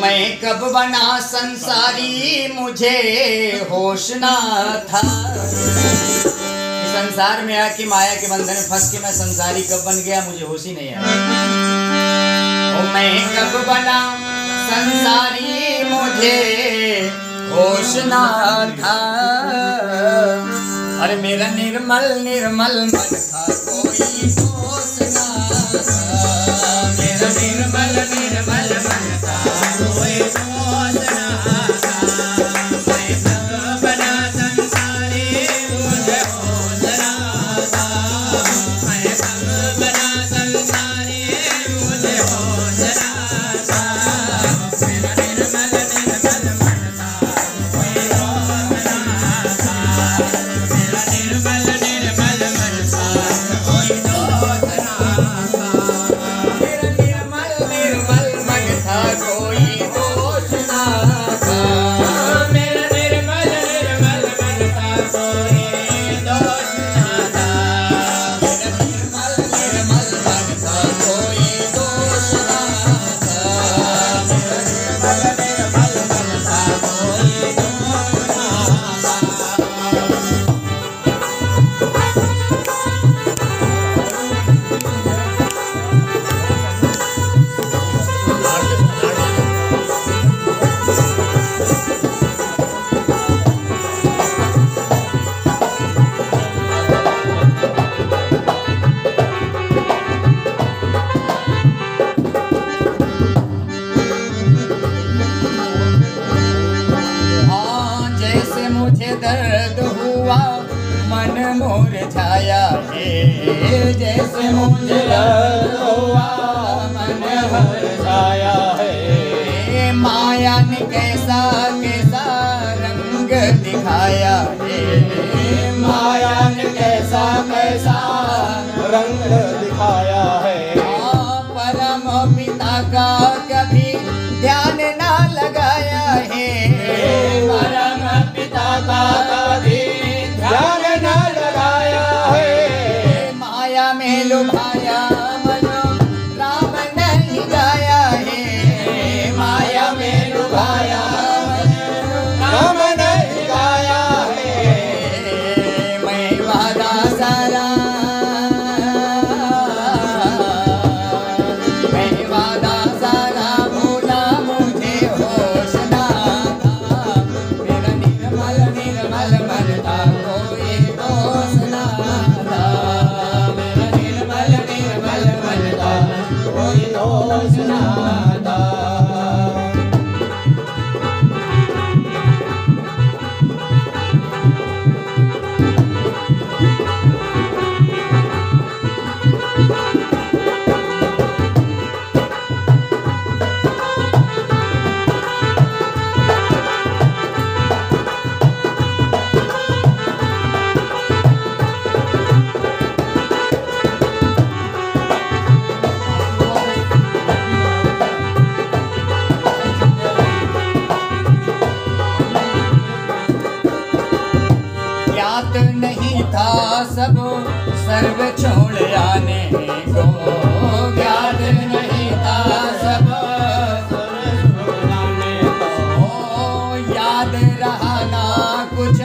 मैं कब बना संसारी, मुझे होश ना था। संसार में आके माया के बंधन में फंस के मैं संसारी कब बन गया, मुझे होश ही नहीं आया ओ मैं कब बना संसारी, मुझे होश ना था। अरे मेरा निर्मल निर्मल मन था, कोई दोष ना था। मेरा निर्मल निर्मल मुझे दर्द हुआ, मन मुरझाया है। जैसे मुझे दर्द हुआ, मन मुरझाया है। माया ने कैसा कैसा रंग दिखाया है। माया ने कैसा कैसा रंग दिखाया निर्मल सर्व छोड़ आने को ज्ञात नहीं था सब। ओ याद रहा ना कुछ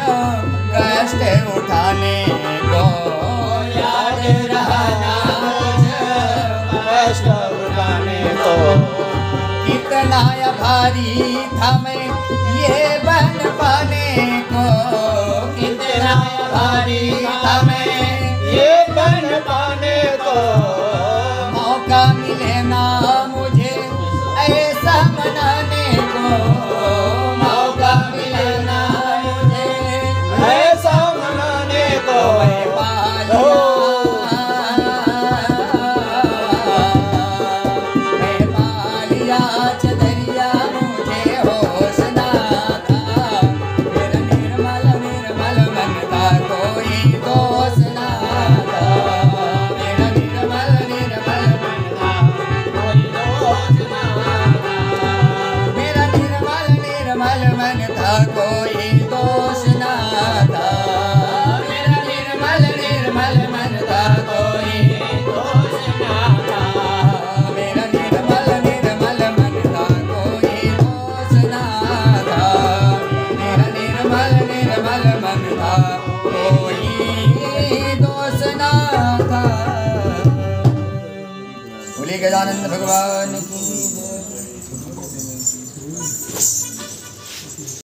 कष्ट उठाने को। याद रहा ना कुछ कष्ट उठाने को। कितना भारी था मैं ये बन पाने को। कितना भारी बन तो मौका मिले ना। कोई दोष मेरा निर्मल निर्मल मन कोई मेरा निर्मल निर्मल मन कोई दोष था। मेरा निर्मल निर्मल मन कोई दोष था। बोले भगवान की